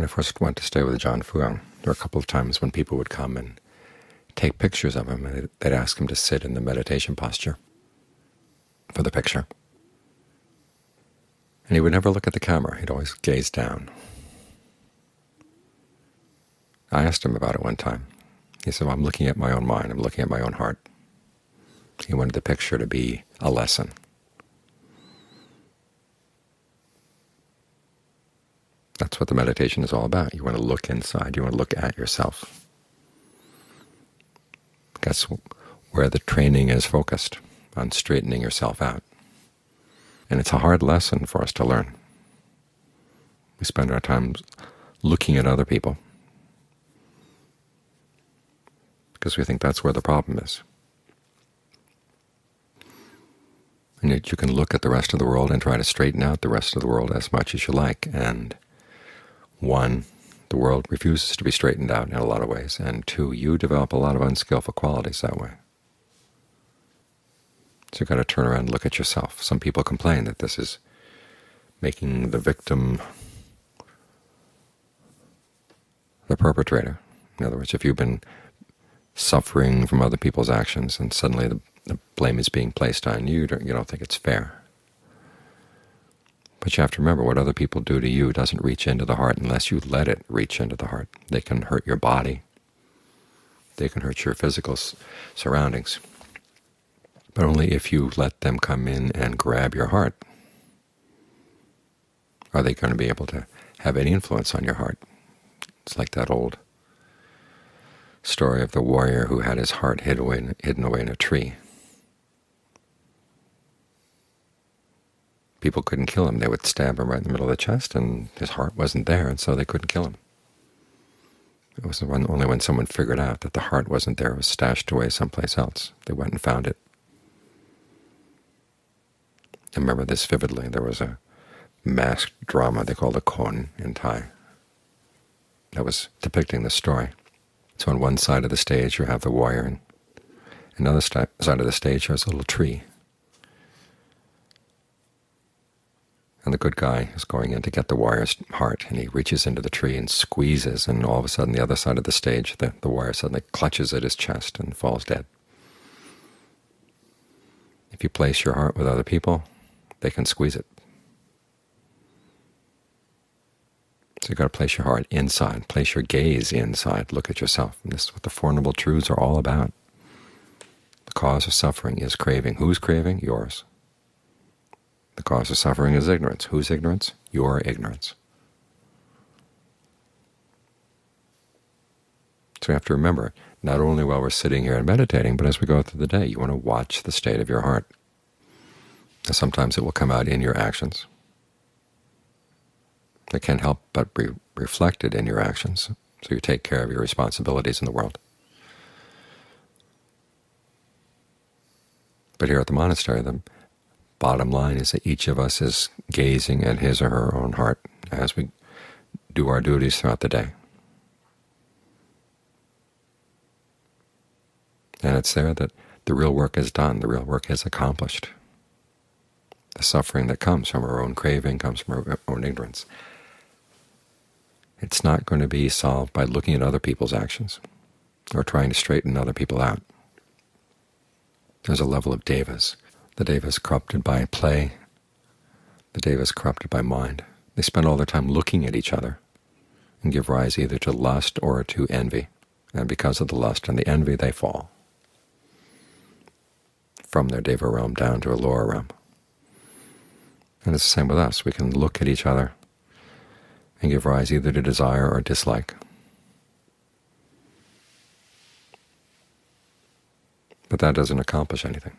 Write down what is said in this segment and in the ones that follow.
When I first went to stay with Ajaan Fuang, there were a couple of times when people would come and take pictures of him, and they'd ask him to sit in the meditation posture for the picture. And he would never look at the camera. He'd always gaze down. I asked him about it one time. He said, well, I'm looking at my own mind. I'm looking at my own heart. He wanted the picture to be a lesson. That's what the meditation is all about. You want to look inside. You want to look at yourself. That's where the training is focused, on straightening yourself out. And it's a hard lesson for us to learn. We spend our time looking at other people because we think that's where the problem is. And yet you can look at the rest of the world and try to straighten out the rest of the world as much as you like, and one, the world refuses to be straightened out in a lot of ways, and two, you develop a lot of unskillful qualities that way. So you've got to turn around and look at yourself. Some people complain that this is making the victim the perpetrator. In other words, if you've been suffering from other people's actions and suddenly the, the blame is being placed on you, you don't, you don't think it's fair. But you have to remember what other people do to you doesn't reach into the heart unless you let it reach into the heart. They can hurt your body. They can hurt your physical surroundings. But only if you let them come in and grab your heart are they going to be able to have any influence on your heart. It's like that old story of the warrior who had his heart hid away, hidden away in a tree. People couldn't kill him. They would stab him right in the middle of the chest, and his heart wasn't there, and so they couldn't kill him. It was only when someone figured out that the heart wasn't there, it was stashed away someplace else. They went and found it. I remember this vividly. There was a masked drama they called a khon in Thai that was depicting the story. So on one side of the stage you have the warrior, and another side of the stage there's a little tree. And the good guy is going in to get the warrior's heart, and he reaches into the tree and squeezes, and all of a sudden the other side of the stage, the, the warrior suddenly clutches at his chest and falls dead. If you place your heart with other people, they can squeeze it. So you've got to place your heart inside, place your gaze inside, look at yourself. And this is what the Four Noble Truths are all about. The cause of suffering is craving. Who's craving? Yours. The cause of suffering is ignorance. Whose ignorance? Your ignorance. So we have to remember, not only while we're sitting here and meditating, but as we go through the day, you want to watch the state of your heart. And sometimes it will come out in your actions. It can't help but be reflected in your actions, so you take care of your responsibilities in the world. But here at the monastery, the bottom line is that each of us is gazing at his or her own heart as we do our duties throughout the day. And it's there that the real work is done, the real work is accomplished. The suffering that comes from our own craving comes from our own ignorance. It's not going to be solved by looking at other people's actions or trying to straighten other people out. There's a level of devas the devas corrupted by play, the devas corrupted by mind. They spend all their time looking at each other and give rise either to lust or to envy. And because of the lust and the envy, they fall from their deva realm down to a lower realm. And it's the same with us. We can look at each other and give rise either to desire or dislike. But that doesn't accomplish anything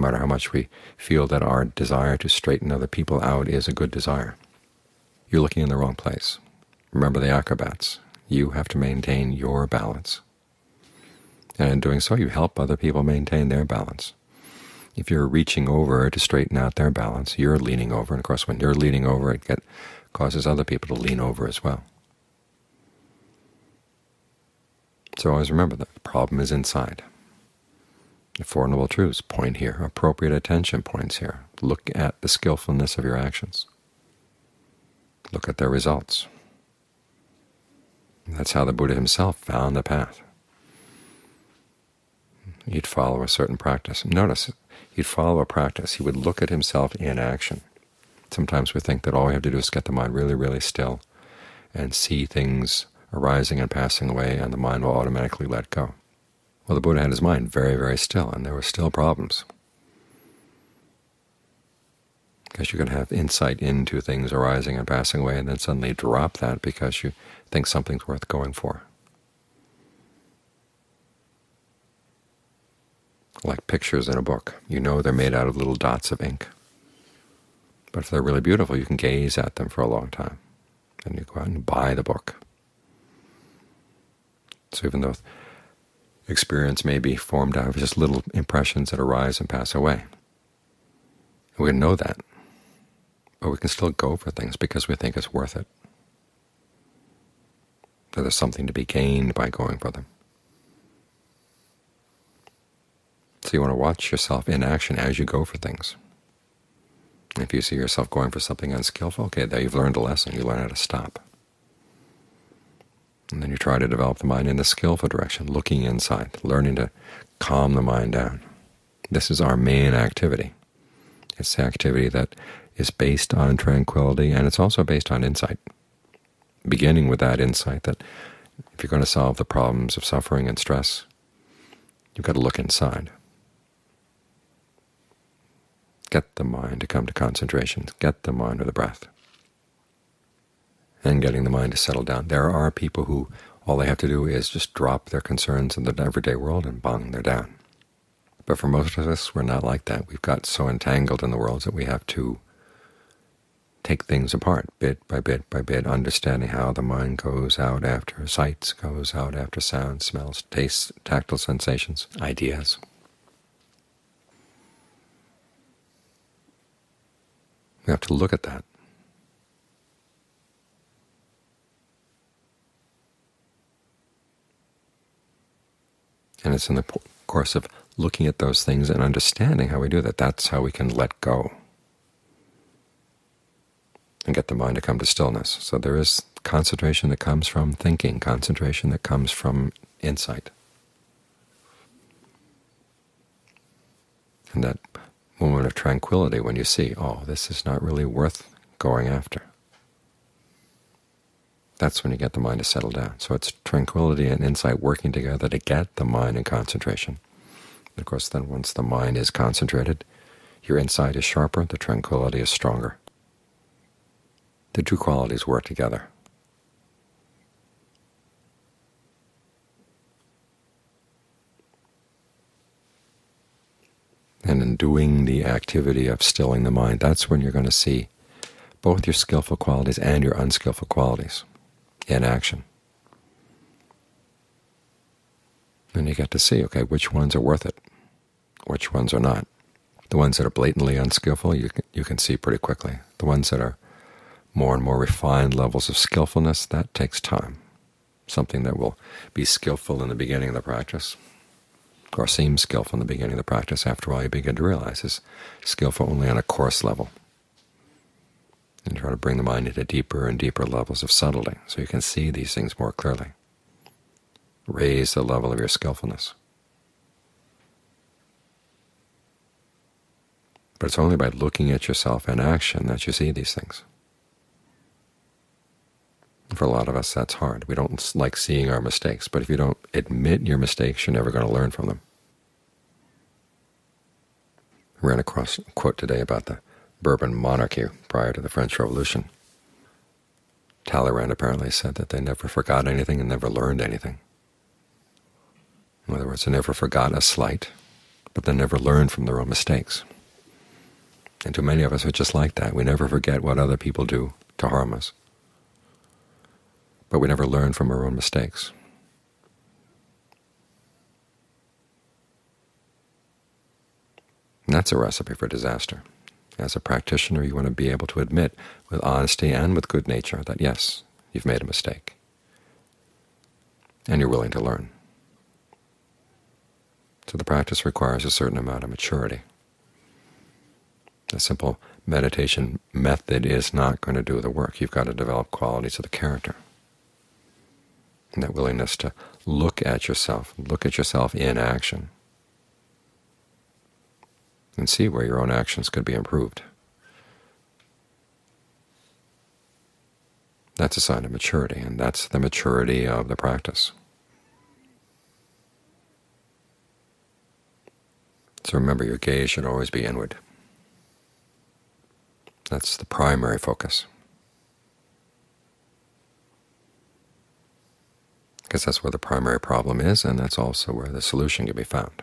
matter how much we feel that our desire to straighten other people out is a good desire. You're looking in the wrong place. Remember the acrobats. You have to maintain your balance. And in doing so, you help other people maintain their balance. If you're reaching over to straighten out their balance, you're leaning over. And of course, when you're leaning over, it get, causes other people to lean over as well. So always remember that the problem is inside. Four Noble Truths point here. Appropriate attention points here. Look at the skillfulness of your actions. Look at their results. That's how the Buddha himself found the path. He'd follow a certain practice. Notice, he'd follow a practice. He would look at himself in action. Sometimes we think that all we have to do is get the mind really, really still and see things arising and passing away, and the mind will automatically let go. Well, the Buddha had his mind very, very still, and there were still problems. Because you can have insight into things arising and passing away, and then suddenly drop that because you think something's worth going for. Like pictures in a book. You know they're made out of little dots of ink. But if they're really beautiful, you can gaze at them for a long time. And you go out and buy the book. So even though experience may be formed out of just little impressions that arise and pass away, we know that, but we can still go for things because we think it's worth it, that there's something to be gained by going for them. So you want to watch yourself in action as you go for things. If you see yourself going for something unskillful, okay, there you've learned a lesson. You learn how to stop. And then you try to develop the mind in the skillful direction, looking inside, learning to calm the mind down. This is our main activity. It's the activity that is based on tranquility, and it's also based on insight, beginning with that insight that if you're going to solve the problems of suffering and stress, you've got to look inside get the mind to come to concentration, get the mind with the breath, and getting the mind to settle down. There are people who all they have to do is just drop their concerns in the everyday world and bang, they're down. But for most of us, we're not like that. We've got so entangled in the world that we have to take things apart bit by bit by bit, understanding how the mind goes out after sights, goes out after sounds, smells, tastes, tactile sensations, ideas. We have to look at that. And it's in the course of looking at those things and understanding how we do that. That's how we can let go and get the mind to come to stillness. So there is concentration that comes from thinking, concentration that comes from insight. And that moment of tranquility when you see, oh, this is not really worth going after. That's when you get the mind to settle down. So it's tranquility and insight working together to get the mind in concentration. of course, then once the mind is concentrated, your insight is sharper, the tranquility is stronger. The two qualities work together. And in doing the activity of stilling the mind, that's when you're going to see both your skillful qualities and your unskillful qualities in action. And you get to see, okay, which ones are worth it, which ones are not. The ones that are blatantly unskillful, you can, you can see pretty quickly. The ones that are more and more refined levels of skillfulness, that takes time. Something that will be skillful in the beginning of the practice or seems skillful in the beginning of the practice, after all you begin to realize is skillful only on a coarse level. And try to bring the mind into deeper and deeper levels of subtlety so you can see these things more clearly. Raise the level of your skillfulness. But it's only by looking at yourself in action that you see these things. For a lot of us, that's hard. We don't like seeing our mistakes, but if you don't admit your mistakes, you're never going to learn from them. I ran across a quote today about the Bourbon monarchy prior to the French Revolution. Talleyrand apparently said that they never forgot anything and never learned anything. In other words, they never forgot a slight, but they never learned from their own mistakes. And too many of us are just like that. We never forget what other people do to harm us but we never learn from our own mistakes. And that's a recipe for disaster. As a practitioner, you want to be able to admit with honesty and with good nature that, yes, you've made a mistake, and you're willing to learn. So the practice requires a certain amount of maturity. A simple meditation method is not going to do the work. You've got to develop qualities of the character. And that willingness to look at yourself, look at yourself in action, and see where your own actions could be improved. That's a sign of maturity, and that's the maturity of the practice. So remember, your gaze should always be inward. That's the primary focus. Because that's where the primary problem is, and that's also where the solution can be found.